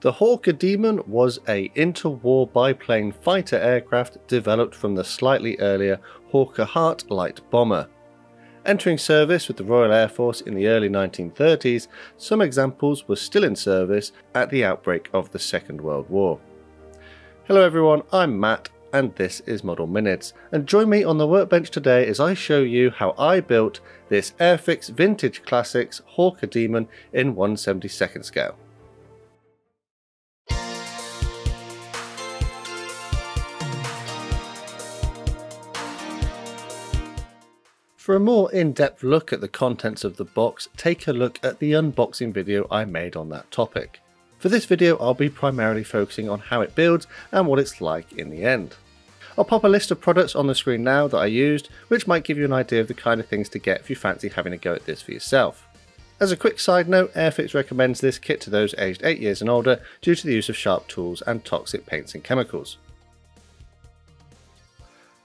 The Hawker Demon was a interwar biplane fighter aircraft developed from the slightly earlier Hawker Hart light bomber. Entering service with the Royal Air Force in the early 1930s, some examples were still in service at the outbreak of the Second World War. Hello everyone, I'm Matt and this is Model Minutes, and join me on the workbench today as I show you how I built this Airfix Vintage Classics Hawker Demon in 172nd scale. For a more in-depth look at the contents of the box, take a look at the unboxing video I made on that topic. For this video I'll be primarily focusing on how it builds and what it's like in the end. I'll pop a list of products on the screen now that I used, which might give you an idea of the kind of things to get if you fancy having a go at this for yourself. As a quick side note, Airfix recommends this kit to those aged 8 years and older due to the use of sharp tools and toxic paints and chemicals.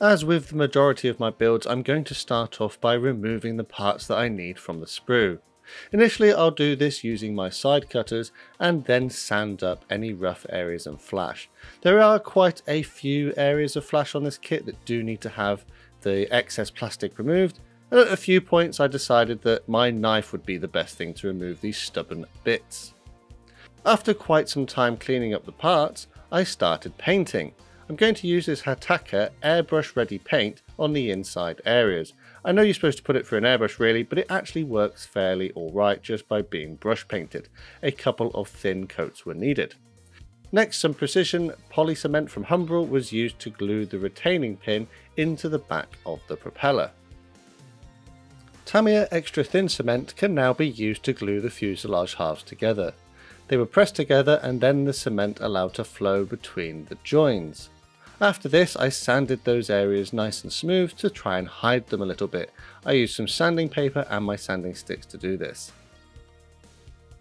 As with the majority of my builds, I'm going to start off by removing the parts that I need from the sprue. Initially I'll do this using my side cutters and then sand up any rough areas and flash. There are quite a few areas of flash on this kit that do need to have the excess plastic removed and at a few points I decided that my knife would be the best thing to remove these stubborn bits. After quite some time cleaning up the parts, I started painting. I'm going to use this Hataka airbrush ready paint on the inside areas. I know you're supposed to put it through an airbrush really, but it actually works fairly alright just by being brush painted. A couple of thin coats were needed. Next, some precision poly cement from Humbrol was used to glue the retaining pin into the back of the propeller. Tamiya extra thin cement can now be used to glue the fuselage halves together. They were pressed together and then the cement allowed to flow between the joins. After this I sanded those areas nice and smooth to try and hide them a little bit. I used some sanding paper and my sanding sticks to do this.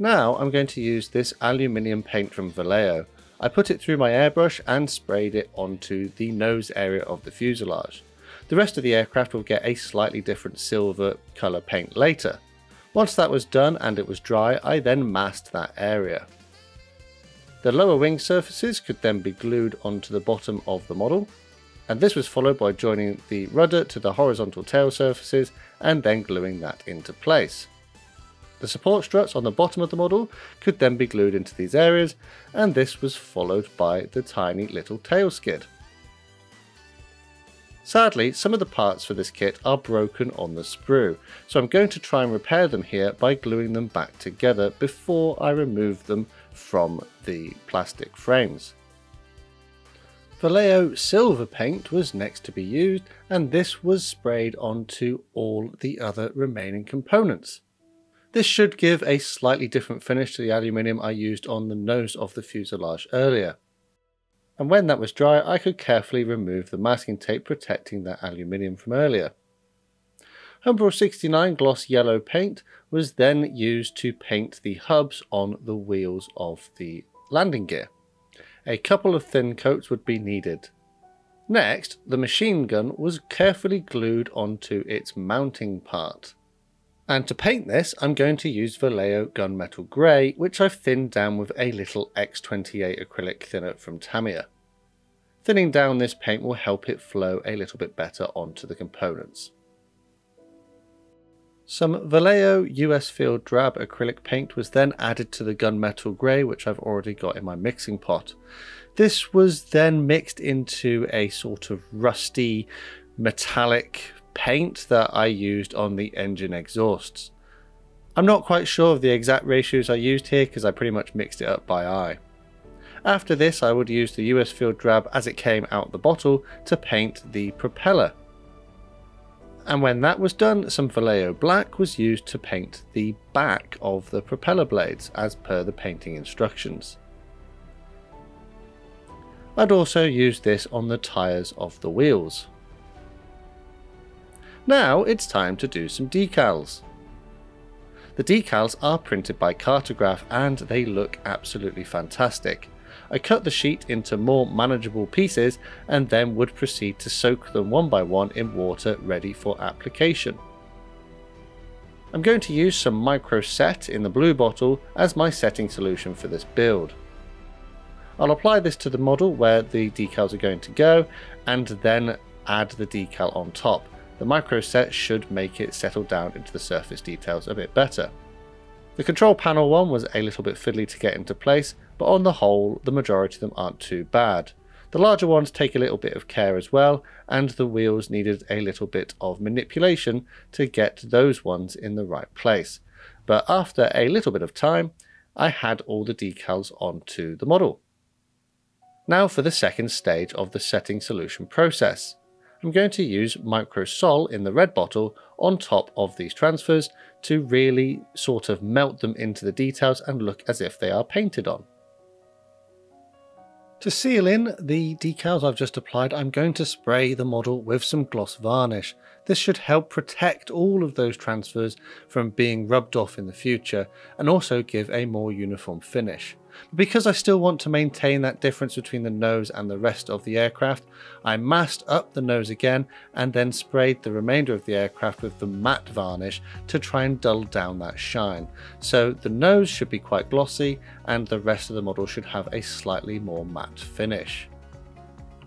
Now I'm going to use this aluminium paint from Vallejo. I put it through my airbrush and sprayed it onto the nose area of the fuselage. The rest of the aircraft will get a slightly different silver colour paint later. Once that was done and it was dry, I then masked that area. The lower wing surfaces could then be glued onto the bottom of the model, and this was followed by joining the rudder to the horizontal tail surfaces and then gluing that into place. The support struts on the bottom of the model could then be glued into these areas, and this was followed by the tiny little tail skid. Sadly, some of the parts for this kit are broken on the sprue, so I'm going to try and repair them here by gluing them back together before I remove them from the plastic frames. Vallejo silver paint was next to be used and this was sprayed onto all the other remaining components. This should give a slightly different finish to the aluminium I used on the nose of the fuselage earlier. And when that was dry I could carefully remove the masking tape protecting that aluminium from earlier. Humbrol 69 gloss yellow paint was then used to paint the hubs on the wheels of the landing gear. A couple of thin coats would be needed. Next, the machine gun was carefully glued onto its mounting part. And to paint this, I'm going to use Vallejo Gunmetal Grey, which I've thinned down with a little X28 acrylic thinner from Tamiya. Thinning down this paint will help it flow a little bit better onto the components. Some Vallejo US Field Drab acrylic paint was then added to the gunmetal grey which I've already got in my mixing pot. This was then mixed into a sort of rusty metallic paint that I used on the engine exhausts. I'm not quite sure of the exact ratios I used here because I pretty much mixed it up by eye. After this I would use the US Field Drab as it came out the bottle to paint the propeller and when that was done, some Vallejo black was used to paint the back of the propeller blades as per the painting instructions. I'd also used this on the tyres of the wheels. Now it's time to do some decals. The decals are printed by Cartograf and they look absolutely fantastic. I cut the sheet into more manageable pieces and then would proceed to soak them one by one in water ready for application. I'm going to use some micro set in the blue bottle as my setting solution for this build. I'll apply this to the model where the decals are going to go and then add the decal on top. The micro set should make it settle down into the surface details a bit better. The control panel one was a little bit fiddly to get into place, but on the whole, the majority of them aren't too bad. The larger ones take a little bit of care as well, and the wheels needed a little bit of manipulation to get those ones in the right place. But after a little bit of time, I had all the decals onto the model. Now for the second stage of the setting solution process. I'm going to use Microsol in the red bottle on top of these transfers to really sort of melt them into the details and look as if they are painted on. To seal in the decals I've just applied, I'm going to spray the model with some gloss varnish. This should help protect all of those transfers from being rubbed off in the future and also give a more uniform finish. But because I still want to maintain that difference between the nose and the rest of the aircraft, I masked up the nose again and then sprayed the remainder of the aircraft with the matte varnish to try and dull down that shine. So the nose should be quite glossy and the rest of the model should have a slightly more matte finish.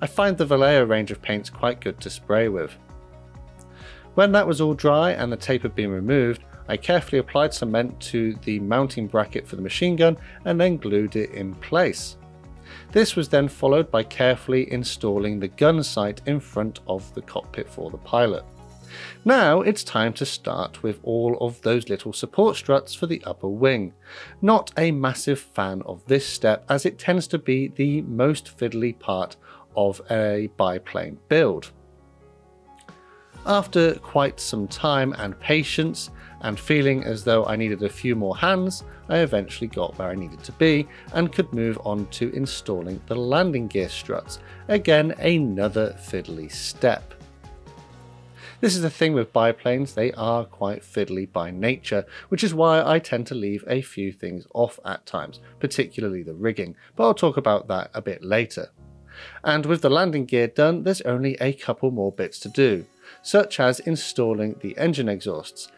I find the Vallejo range of paints quite good to spray with. When that was all dry and the tape had been removed, I carefully applied cement to the mounting bracket for the machine gun and then glued it in place. This was then followed by carefully installing the gun sight in front of the cockpit for the pilot. Now it's time to start with all of those little support struts for the upper wing. Not a massive fan of this step as it tends to be the most fiddly part of a biplane build. After quite some time and patience, and feeling as though I needed a few more hands, I eventually got where I needed to be and could move on to installing the landing gear struts. Again, another fiddly step. This is the thing with biplanes, they are quite fiddly by nature, which is why I tend to leave a few things off at times, particularly the rigging, but I'll talk about that a bit later. And with the landing gear done, there's only a couple more bits to do, such as installing the engine exhausts,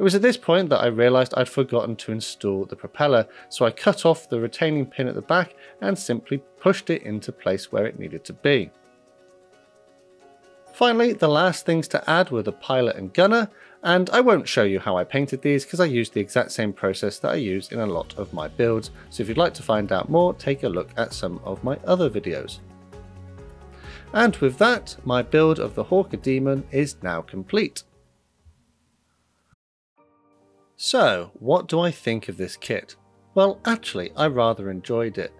it was at this point that I realised I'd forgotten to install the propeller, so I cut off the retaining pin at the back and simply pushed it into place where it needed to be. Finally, the last things to add were the pilot and gunner, and I won't show you how I painted these because I used the exact same process that I use in a lot of my builds, so if you'd like to find out more, take a look at some of my other videos. And with that, my build of the Hawker Demon is now complete. So, what do I think of this kit? Well, actually, I rather enjoyed it.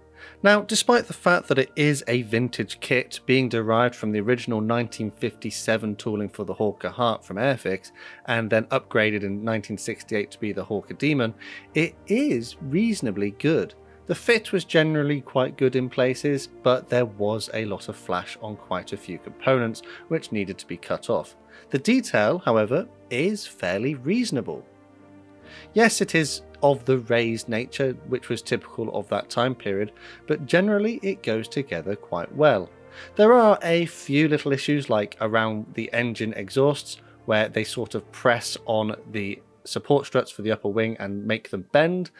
Now, despite the fact that it is a vintage kit being derived from the original 1957 tooling for the Hawker Hart from Airfix and then upgraded in 1968 to be the Hawker Demon, it is reasonably good. The fit was generally quite good in places, but there was a lot of flash on quite a few components which needed to be cut off. The detail, however, is fairly reasonable. Yes, it is of the raised nature, which was typical of that time period, but generally it goes together quite well. There are a few little issues like around the engine exhausts, where they sort of press on the support struts for the upper wing and make them bend,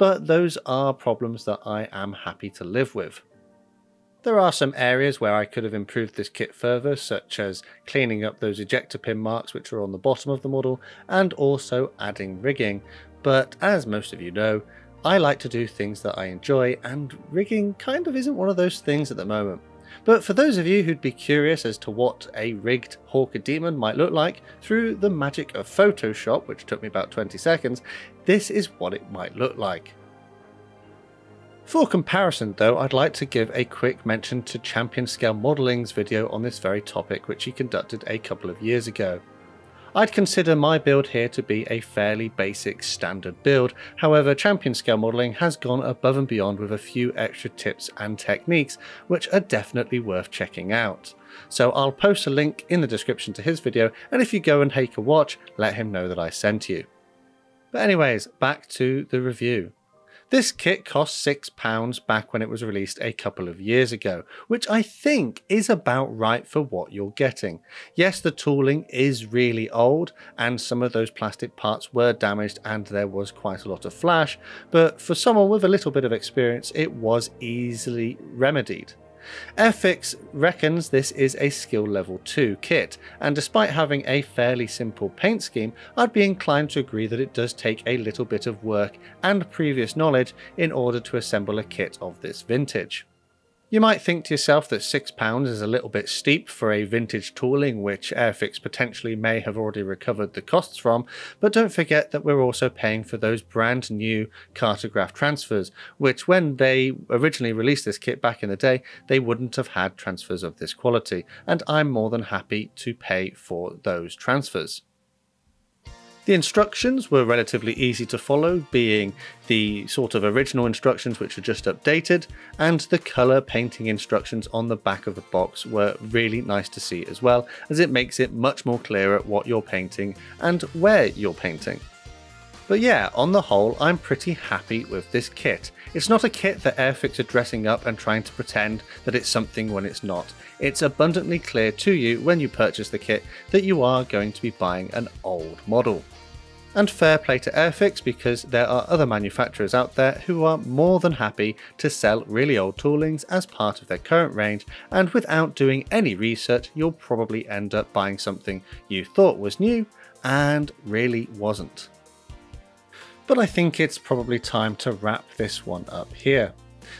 but those are problems that I am happy to live with. There are some areas where I could have improved this kit further, such as cleaning up those ejector pin marks which are on the bottom of the model, and also adding rigging, but as most of you know, I like to do things that I enjoy, and rigging kind of isn't one of those things at the moment. But for those of you who'd be curious as to what a rigged Hawker Demon might look like through the magic of Photoshop, which took me about 20 seconds, this is what it might look like. For comparison though, I'd like to give a quick mention to Champion Scale Modelling's video on this very topic which he conducted a couple of years ago. I'd consider my build here to be a fairly basic standard build, however Champion Scale Modelling has gone above and beyond with a few extra tips and techniques which are definitely worth checking out. So I'll post a link in the description to his video and if you go and take a watch, let him know that I sent you. But anyways, back to the review. This kit cost £6 back when it was released a couple of years ago, which I think is about right for what you're getting. Yes, the tooling is really old, and some of those plastic parts were damaged and there was quite a lot of flash, but for someone with a little bit of experience, it was easily remedied. Airfix reckons this is a skill level 2 kit, and despite having a fairly simple paint scheme, I'd be inclined to agree that it does take a little bit of work and previous knowledge in order to assemble a kit of this vintage. You might think to yourself that £6 is a little bit steep for a vintage tooling which Airfix potentially may have already recovered the costs from, but don't forget that we're also paying for those brand new Cartograf transfers, which when they originally released this kit back in the day, they wouldn't have had transfers of this quality, and I'm more than happy to pay for those transfers. The instructions were relatively easy to follow, being the sort of original instructions which are just updated, and the colour painting instructions on the back of the box were really nice to see as well, as it makes it much more clearer what you're painting and where you're painting. But yeah, on the whole, I'm pretty happy with this kit. It's not a kit that Airfix are dressing up and trying to pretend that it's something when it's not. It's abundantly clear to you when you purchase the kit that you are going to be buying an old model. And fair play to Airfix because there are other manufacturers out there who are more than happy to sell really old toolings as part of their current range and without doing any research you'll probably end up buying something you thought was new and really wasn't. But I think it's probably time to wrap this one up here.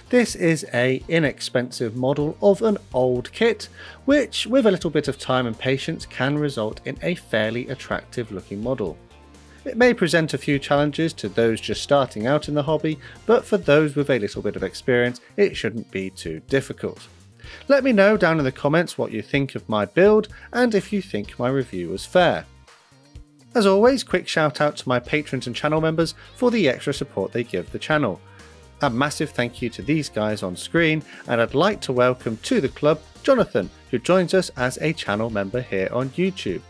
This is a inexpensive model of an old kit, which with a little bit of time and patience can result in a fairly attractive looking model. It may present a few challenges to those just starting out in the hobby, but for those with a little bit of experience, it shouldn't be too difficult. Let me know down in the comments what you think of my build and if you think my review was fair. As always, quick shout out to my patrons and channel members for the extra support they give the channel. A massive thank you to these guys on screen, and I'd like to welcome to the club Jonathan, who joins us as a channel member here on YouTube.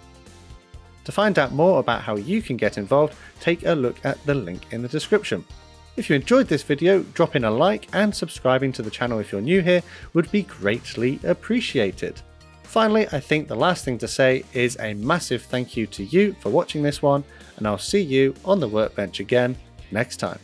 To find out more about how you can get involved, take a look at the link in the description. If you enjoyed this video, dropping a like and subscribing to the channel if you're new here would be greatly appreciated. Finally, I think the last thing to say is a massive thank you to you for watching this one, and I'll see you on the workbench again next time.